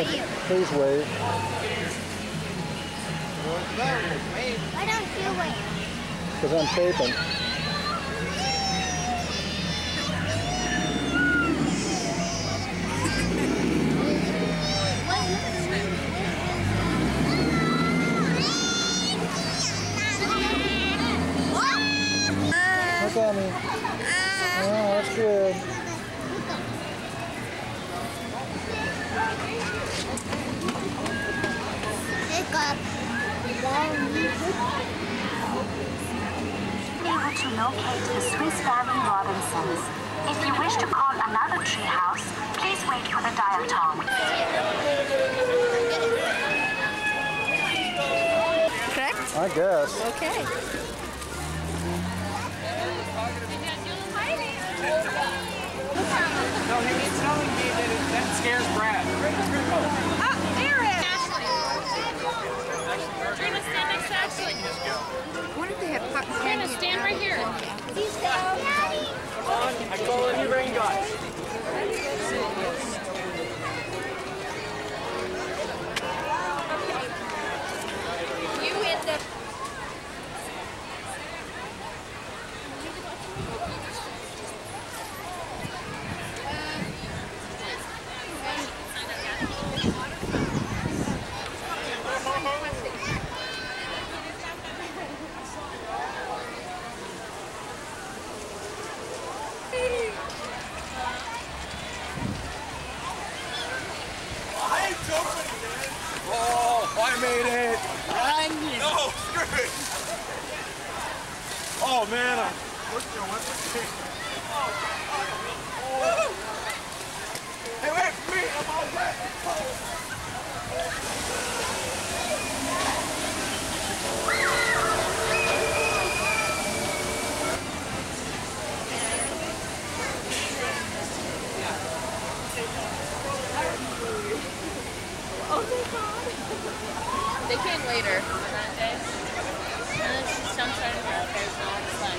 How you? Please wave. Why don't you wait? Because I'm taping. No, he was telling me that it, that scares Brad. Trina, stand next to Ashley. What if they have cotton Trina, stand right here. Come on, I call on you, rain god. You hit the. Oh, I made it. No, screw it. Oh, man. I, Hey, wait for me. I'm all wet. Oh my god. they came later on that day. And then she sunshine in her face and all the sun.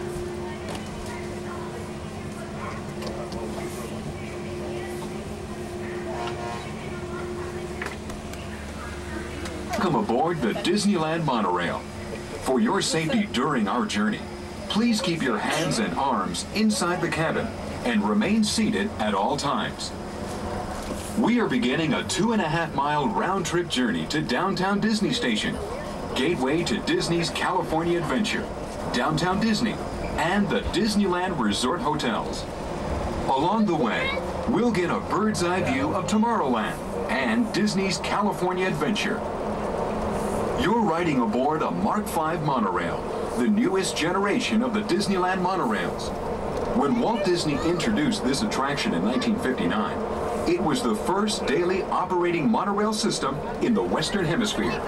Welcome aboard the Disneyland monorail. For your safety during our journey, please keep your hands and arms inside the cabin and remain seated at all times. We are beginning a two and a half mile round trip journey to downtown Disney Station, gateway to Disney's California Adventure, Downtown Disney, and the Disneyland Resort Hotels. Along the way, we'll get a bird's eye view of Tomorrowland and Disney's California Adventure. You're riding aboard a Mark V monorail, the newest generation of the Disneyland monorails. When Walt Disney introduced this attraction in 1959, it was the first daily operating monorail system in the Western Hemisphere.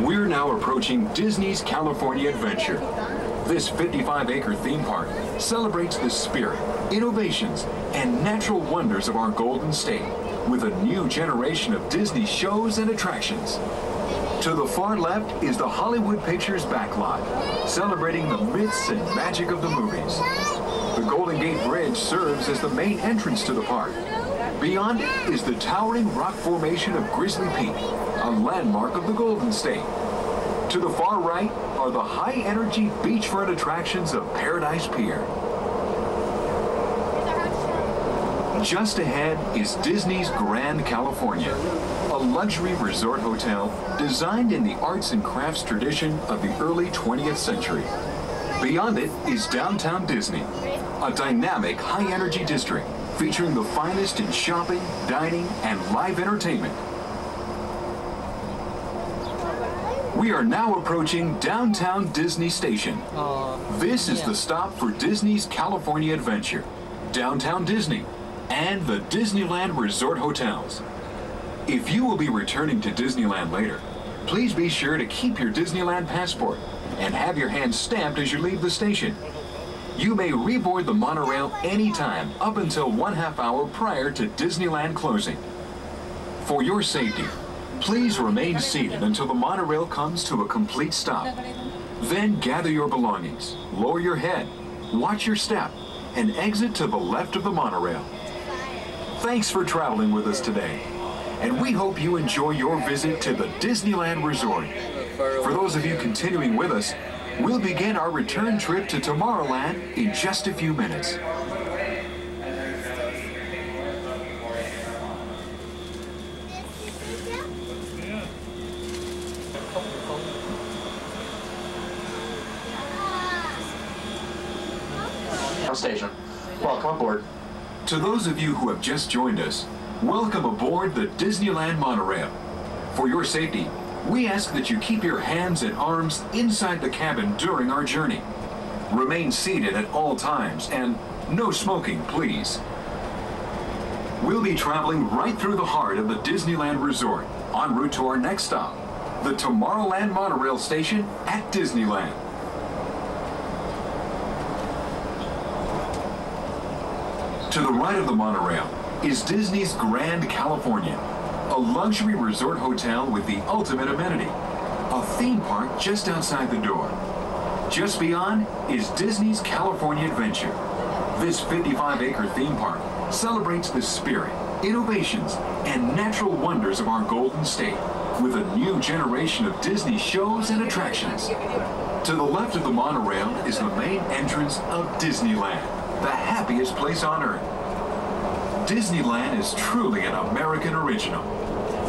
We're now approaching Disney's California Adventure. This 55-acre theme park celebrates the spirit, innovations, and natural wonders of our Golden State with a new generation of Disney shows and attractions. To the far left is the Hollywood Pictures backlot, celebrating the myths and magic of the movies. The Golden Gate Bridge serves as the main entrance to the park. Beyond it is the towering rock formation of Grizzly Peak, a landmark of the Golden State. To the far right are the high-energy beachfront attractions of Paradise Pier. Just ahead is Disney's Grand California, a luxury resort hotel designed in the arts and crafts tradition of the early 20th century. Beyond it is downtown Disney, a dynamic high-energy district featuring the finest in shopping, dining, and live entertainment. We are now approaching downtown Disney Station. Uh, this is the stop for Disney's California Adventure, Downtown Disney, and the Disneyland Resort Hotels. If you will be returning to Disneyland later, please be sure to keep your Disneyland passport and have your hand stamped as you leave the station. You may reboard the monorail anytime up until one half hour prior to Disneyland closing. For your safety, please remain seated until the monorail comes to a complete stop. Then gather your belongings, lower your head, watch your step, and exit to the left of the monorail. Thanks for traveling with us today, and we hope you enjoy your visit to the Disneyland Resort. For those of you continuing with us, we'll begin our return trip to Tomorrowland in just a few minutes. Station. Welcome aboard. To those of you who have just joined us, welcome aboard the Disneyland Monorail. For your safety, we ask that you keep your hands and arms inside the cabin during our journey. Remain seated at all times and no smoking, please. We'll be traveling right through the heart of the Disneyland Resort en route to our next stop, the Tomorrowland Monorail Station at Disneyland. To the right of the monorail is Disney's Grand California, a luxury resort hotel with the ultimate amenity, a theme park just outside the door. Just beyond is Disney's California Adventure. This 55-acre theme park celebrates the spirit, innovations, and natural wonders of our Golden State with a new generation of Disney shows and attractions. To the left of the monorail is the main entrance of Disneyland, the happiest place on earth. Disneyland is truly an American original.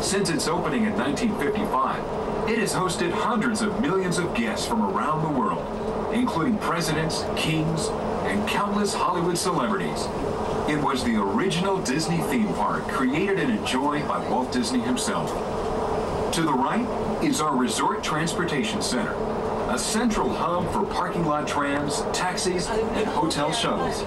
Since its opening in 1955, it has hosted hundreds of millions of guests from around the world, including presidents, kings, and countless Hollywood celebrities. It was the original Disney theme park created and enjoyed by Walt Disney himself. To the right is our Resort Transportation Center, a central hub for parking lot trams, taxis, and hotel shuttles.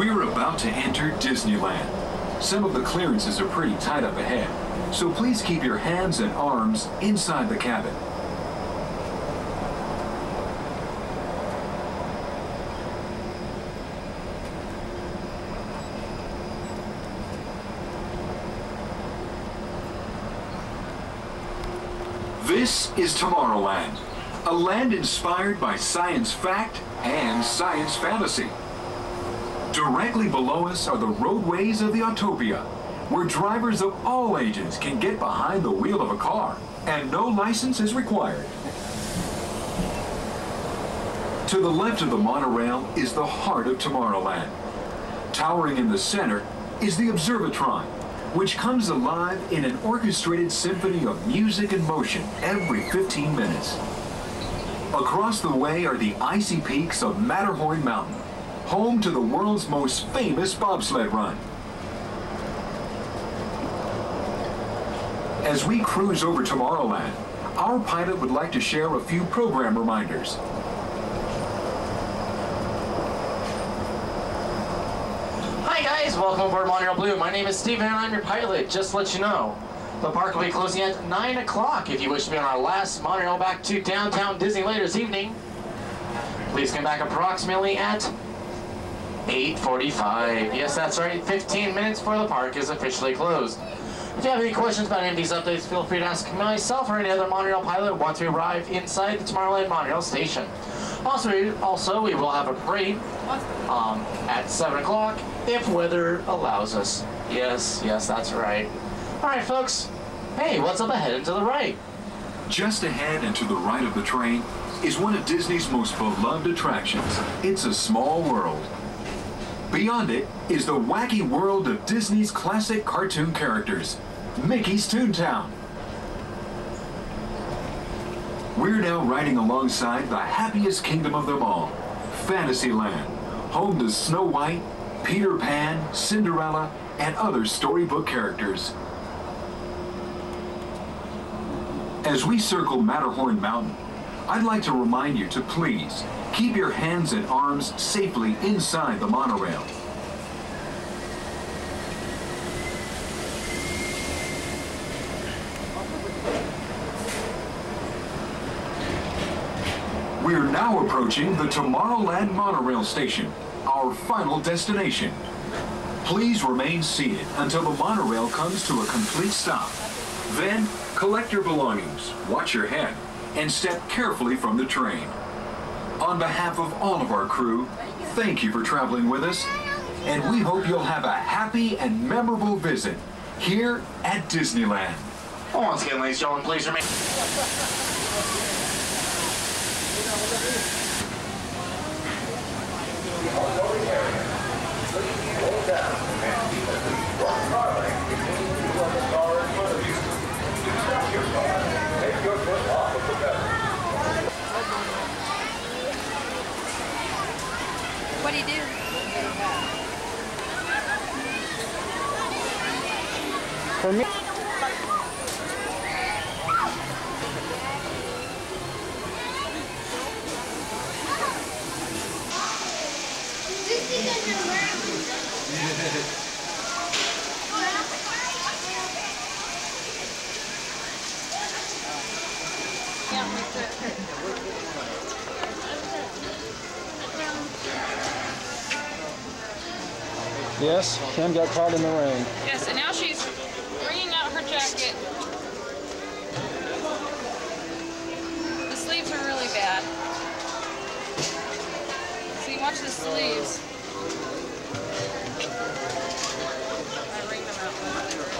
We're about to enter Disneyland. Some of the clearances are pretty tight up ahead, so please keep your hands and arms inside the cabin. This is Tomorrowland, a land inspired by science fact and science fantasy. Directly below us are the roadways of the Autopia, where drivers of all ages can get behind the wheel of a car, and no license is required. To the left of the monorail is the heart of Tomorrowland. Towering in the center is the Observatron, which comes alive in an orchestrated symphony of music and motion every 15 minutes. Across the way are the icy peaks of Matterhorn Mountain, home to the world's most famous bobsled run. As we cruise over Tomorrowland, our pilot would like to share a few program reminders. Hi guys, welcome aboard Monorail Blue. My name is Steven and I'm your pilot. Just to let you know, the park will be closing at 9 o'clock if you wish to be on our last monorail back to downtown Disney later this evening. Please come back approximately at 8.45. Yes, that's right. 15 minutes before the park is officially closed. If you have any questions about any of these updates, feel free to ask myself or any other monorail pilot once we arrive inside the Tomorrowland monorail station. Also, also, we will have a parade um, at 7 o'clock if weather allows us. Yes, yes, that's right. All right, folks. Hey, what's up ahead and to the right? Just ahead and to the right of the train is one of Disney's most beloved attractions. It's a small world. Beyond it is the wacky world of Disney's classic cartoon characters, Mickey's Toontown. We're now riding alongside the happiest kingdom of them all, Fantasyland, home to Snow White, Peter Pan, Cinderella, and other storybook characters. As we circle Matterhorn Mountain, I'd like to remind you to please keep your hands and arms safely inside the monorail. We're now approaching the Tomorrowland monorail station, our final destination. Please remain seated until the monorail comes to a complete stop. Then, collect your belongings, watch your head, and step carefully from the train. On behalf of all of our crew, thank you for traveling with us, and we hope you'll have a happy and memorable visit here at Disneyland. Once again, ladies and gentlemen, please remain. What do you do? Yes, Kim got caught in the rain. Yes, and now she's bringing out her jacket. The sleeves are really bad. See, watch the sleeves. I wring them out when they were-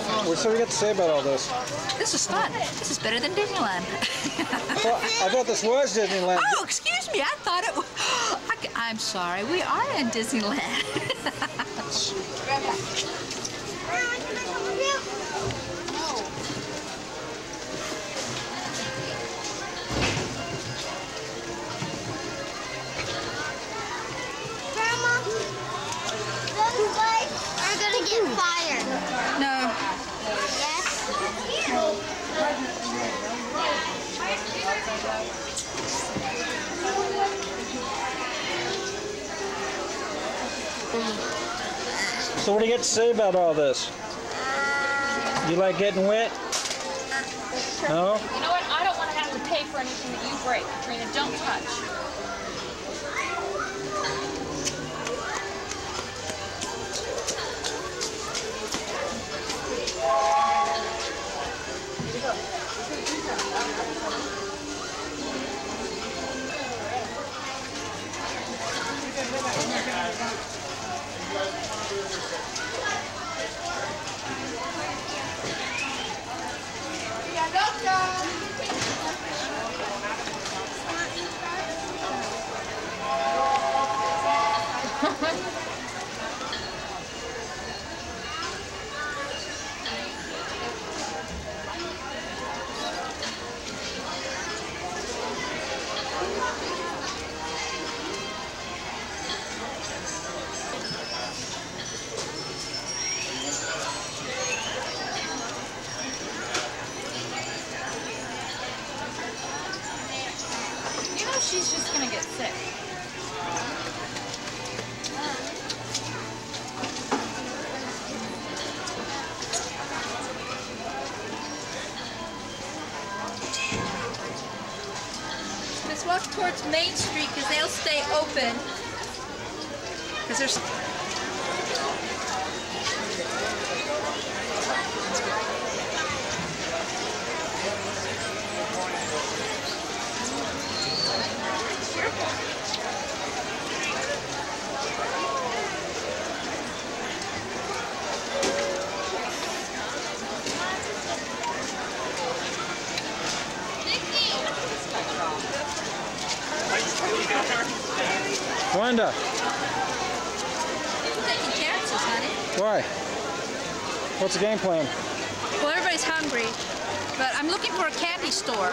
What's what do we got to say about all this? This is fun. This is better than Disneyland. Well, I thought this was Disneyland. oh, excuse me. I thought it was. I, am sorry. We are in Disneyland. So what do you get to say about all this? You like getting wet? No? You know what? I don't want to have to pay for anything that you break, Katrina. Don't touch. Doctor! She's just gonna get sick. Let's walk towards Main Street because they'll stay open. Because there's Wanda, taking chances, honey. why? What's the game plan? Well, everybody's hungry, but I'm looking for a candy store.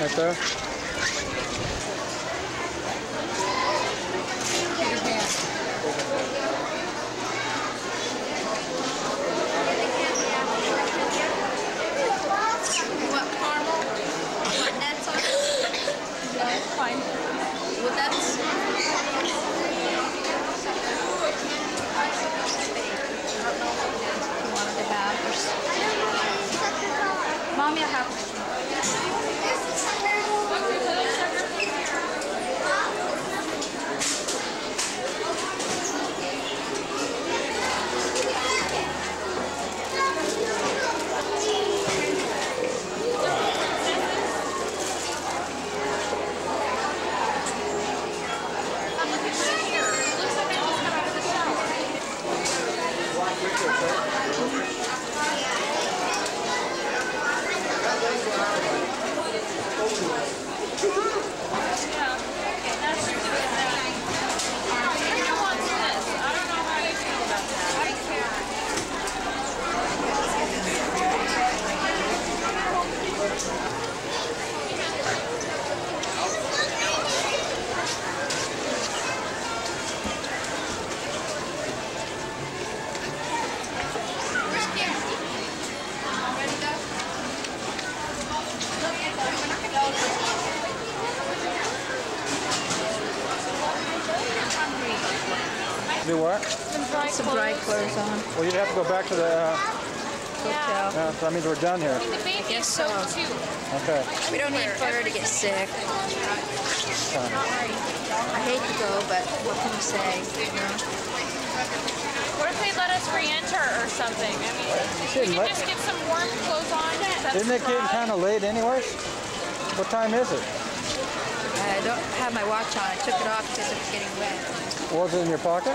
Right there? You want caramel? You want nuts on it? Yeah, fine. Well, that's... You wanted to have. There's- Mommy, I have... Where's Cameron? Ready to go? Do what? Some dry clothes on. Well, you'd have to go back to the, uh, Hotel. uh, that means we're done here. The baby is Guess so so. too. Okay. We don't need for her to get sick. I hate to go, but what can we say? You know? What if they let us re-enter or something? I mean, we Shouldn't could let- just get some warm clothes on. That's Isn't it getting kind of late anyways? What time is it? I don't have my watch on. I took it off because it was getting wet. Was it in your pocket?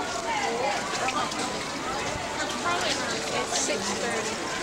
It's 6.30.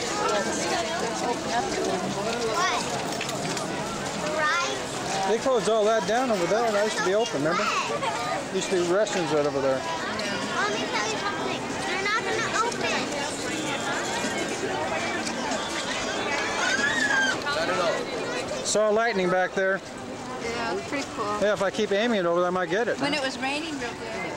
They closed all that down over there. That used to be open, remember? Used to be restrooms right over there. Let me tell you something. They're not gonna open. Saw lightning back there. Yeah, it's pretty cool. Yeah, if I keep aiming it over there, I might get it. When it was raining real good.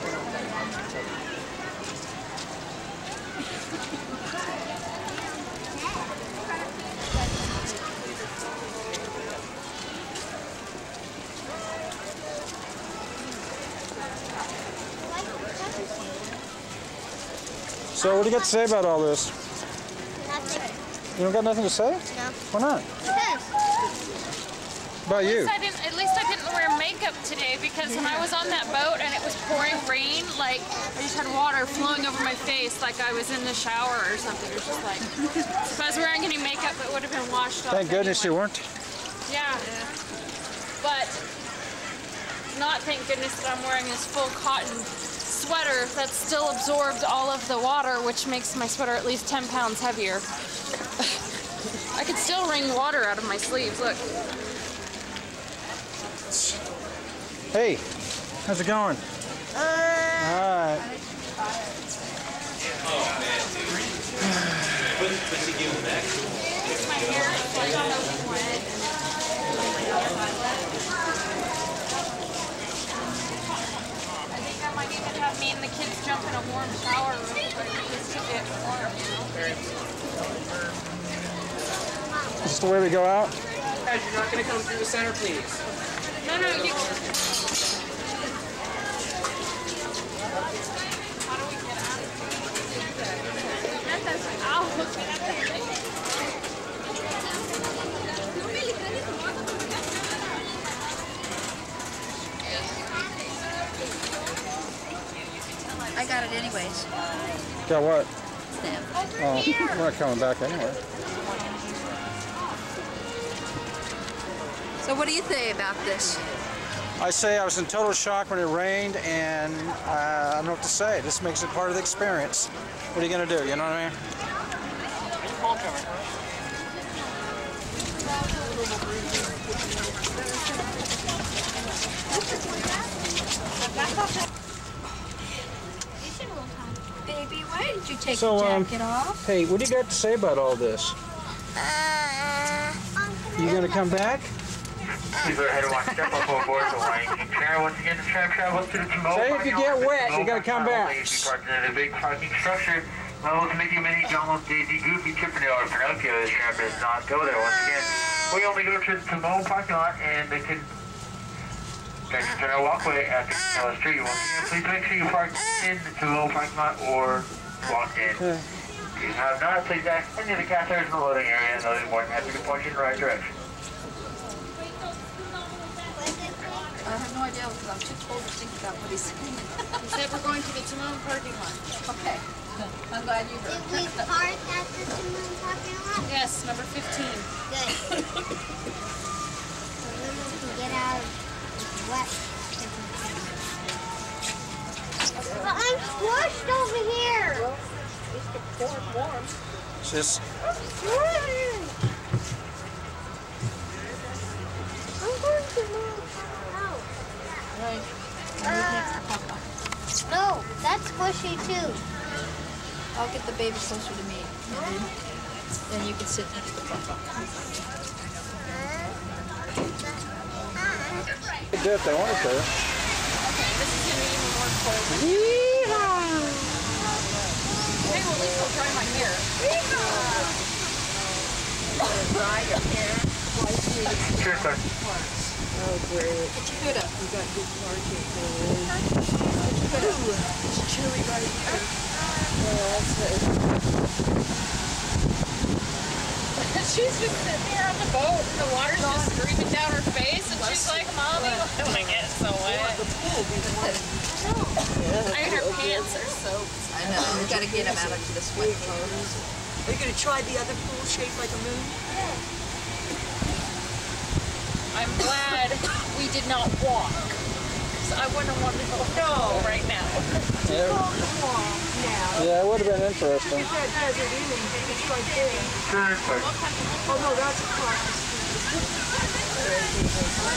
So what do you got to say about all this? Nothing. You don't got nothing to say? No. Why not? About At you? least, I didn't, at least I didn't wear makeup today because when I was on that boat and it was pouring rain, like I just had water flowing over my face like I was in the shower or something. It was just like, if I was wearing any makeup, it would have been washed off. Thank goodness you weren't. Yeah. But not thank goodness that I'm wearing this full cotton sweater that still absorbed all of the water, which makes my sweater at least 10 pounds heavier. I could still wring water out of my sleeves, look. Hey, how's it going? Uh, All right. My hair is like soaking wet. I think I might even have me and the kids jump in a warm shower real quick just to get warm, you? Is this the way we go out? Guys, you're not gonna come through the center, please. No, no, you. How do we get out of here? I got it anyways. Got what? Them. Oh, we're not coming back anyway. So what do you think about this? I say I was in total shock when it rained, and uh, I don't know what to say. This makes it part of the experience. What are you gonna do? You know what I mean? Baby, why did you take So, your um, off? Hey, what do you got to say about all this? You gonna come back? Please go ahead and watch step up on board the line. Chair, once again, the tram travels to the Jamal Say if you get wet, you gotta come back. If you parked in a big parking structure, levels Mickey, Minnie, Donald, Daisy, Goofy, Chip 'n Dale, or Pinocchio, this tram does not go there. Once again, we only go to the Timon parking lot and they can turn a walkway at the Canela Street. Once again, please make sure you park in the Timon parking lot or walk in. If you have not, please ask any of the cashiers in the loading area and they'll be more than happy to point you in the right direction. I have no idea because I'm too old to think about what he's saying. He said we're going to the Timon parking lot. Okay. I'm glad you heard. Did we park at the Timon parking lot? Yes, number 15. Good. so then we can get out of wet. But I'm squished over here. It's just I'm going to move out. Right. Uh, no, that's squishy too. I'll get the baby closer to me. And then, then you can sit next to Papa. They did if they wanted to. Okay, this is gonna be even more cold. Hey, well, at least I'll dry my hair. Dry your hair. Sure, sir. Oh, great. Get your hood up. You got good parking. Get your hood up. It's chilly right oh, she's just sitting there on the boat and the water's just streaming down her face and she's like, Mommy, why do I get so wet? I mean, her pants are soaked. I know. We got to get him out of this wet clothes. Are you going to try the other pool shaped like a moon? I'm glad we did not walk. 'cause I wouldn't have wanted to go no. right now. Yeah, yeah it would have been interesting. That desert evening, it's right there. Sir. Oh no, that's across the street.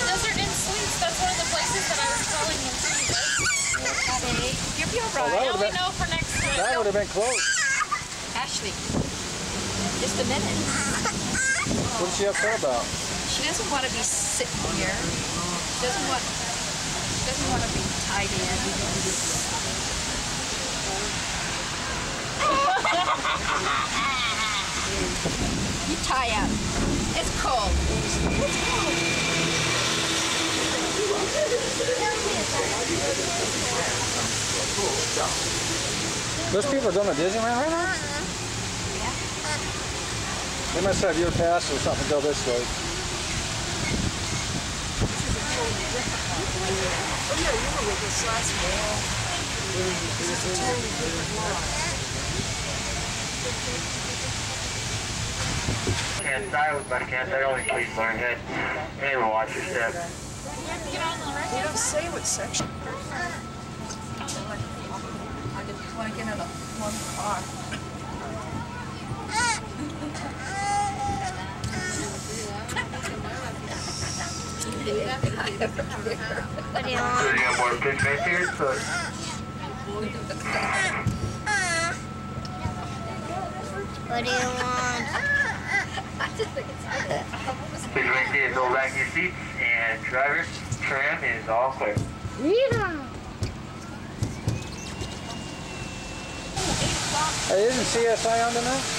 Desert Inn Suites, that's one of the places that I was telling him to. Hey, you'll be Oh, that Now would we have been know for next that would have been close. Ashley, just a minute. What did she upset about? She doesn't want to be sitting here. She doesn't want. She doesn't want to be tied in. you tie up. It's cold. It's cold. Those people are going to Disneyland right now? They must have your pass or something to go this way. Oh yeah, you were with us last week. This is a totally different. Can't die with my can't I only please my head. And watch your step. They don't say what section. I want to get in a one car. What do you So want? you got more fish here? What do you want? Please right there, go back in your seats and driver tram is all clear. Hey, isn't CSI on tonight? Are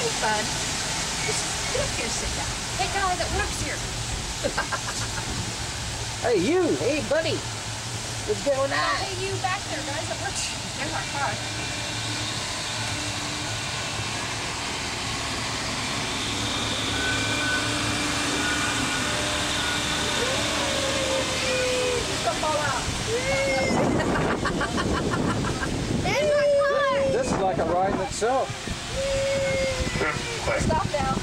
having fun? Just get up here and sit down. Hey, guy that works here. Hey, you! Hey, buddy! What's going on? Hey, you back there, guys that works. There's our car. Fall out. There's my car. This is like a ride in itself. Quick. Stop now.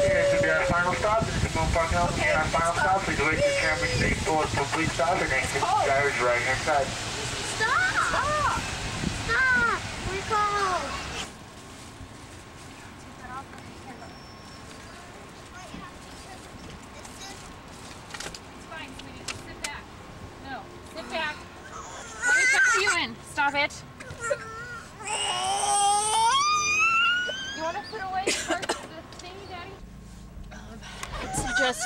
Here, this will be our final stop. This is the Moon Park Home. Okay, our final stop. Please wait for the tram to stay full of complete stop and then keep the driver's right hand side. Stop! Stop! Stop! We go. It's fine, sweetie. Just sit back. No, sit back. Let me tuck you in. Stop it. You want to put away first the thing, Daddy? It's just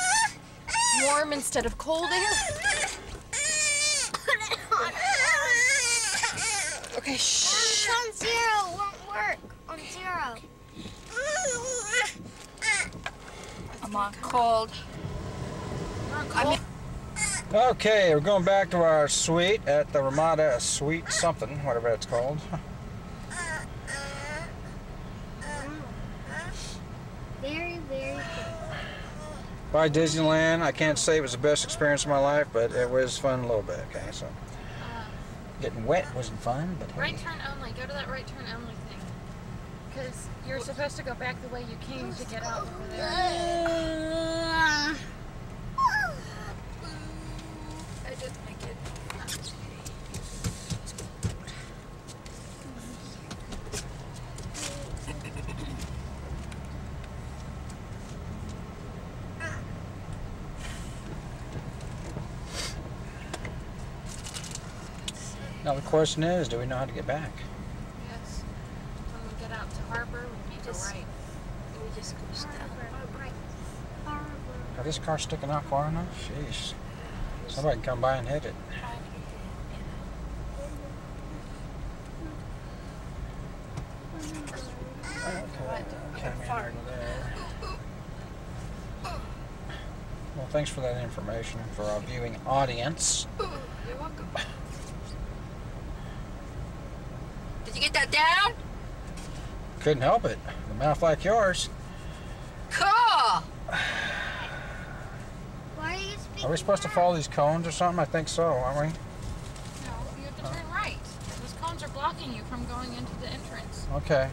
warm instead of cold air. Okay, shh. On zero won't work. On zero. I'm on cold. I mean, Okay, we're going back to our suite at the Ramada Suite something, whatever it's called. Very, very good. By Disneyland, I can't say it was the best experience of my life, but it was fun a little bit. Okay, so getting wet wasn't fun, but hey. Right turn only. Go to that right turn only thing. Because you're supposed to go back the way you came to get out over there. Now the question is, do we know how to get back? Yes. When we get out to harbor, we need to right. We just go down. Is this car sticking out far enough? Jeez. Somebody can come by and hit it. Okay, okay, man, over there. Well, thanks for that information for our viewing audience. You're welcome. Did you get that down? Couldn't help it. A mouth like yours. Cool. Why are you speaking? Are we supposed to follow these cones or something? I think so, aren't we? No, you have to turn right. Those cones are blocking you from going into the entrance. Okay.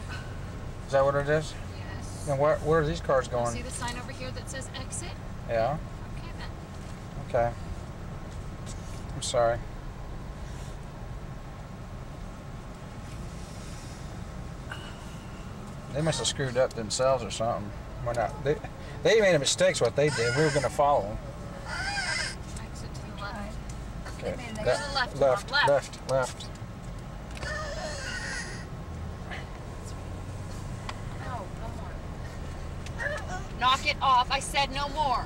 Is that what it is? Yes. Then where, where are these cars going? See the sign over here that says exit? Yeah. Okay then. Okay. I'm sorry. They must have screwed up themselves or something. We're not. They, they made a mistake. What they did. We were going to follow them. Exit to the left. Okay. They made Go That- to the left, left, left, left. More. Knock it off. I said no more.